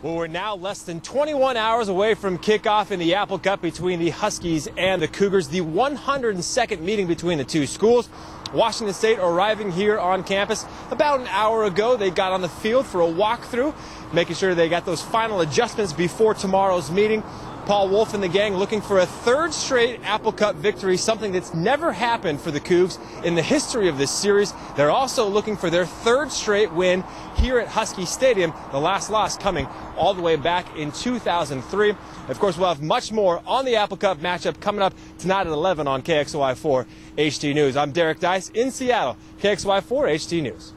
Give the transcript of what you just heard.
Well, we're now less than 21 hours away from kickoff in the Apple Cup between the Huskies and the Cougars, the 102nd meeting between the two schools. Washington State arriving here on campus about an hour ago. They got on the field for a walkthrough, making sure they got those final adjustments before tomorrow's meeting. Paul Wulff and the gang looking for a third straight Apple Cup victory, something that's never happened for the Cougs in the history of this series. They're also looking for their third straight win here at Husky Stadium, the last loss coming all the way back in 2003. Of course, we'll have much more on the Apple Cup matchup coming up tonight at 11 on KXLY4 HD News. I'm Derek Deis in Seattle, KXLY4 HD News.